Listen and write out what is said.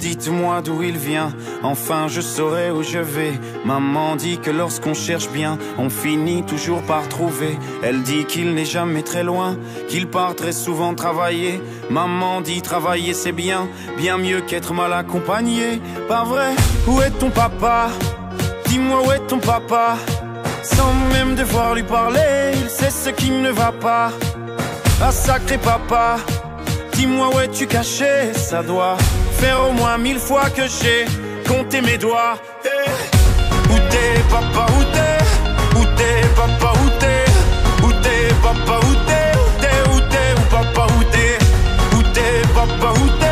Dites-moi d'où il vient, enfin je saurai où je vais. Maman dit que lorsqu'on cherche bien, on finit toujours par trouver. Elle dit qu'il n'est jamais très loin, qu'il part très souvent travailler. Maman dit travailler c'est bien, bien mieux qu'être mal accompagné. Pas vrai? Où est ton papa? Dis-moi où est ton papa Sans même devoir lui parler, il sait ce qui ne va pas. Ah sacré papa, dis-moi où es-tu caché? Ça doit faire au moins mille fois que j'ai compté mes doigts. Où t'es, papa, où t'es? Où t'es, papa, où t'es? Où t'es, papa, où t'es? Où t'es, où t'es, papa, où t'es? Où t'es, papa, où t'es?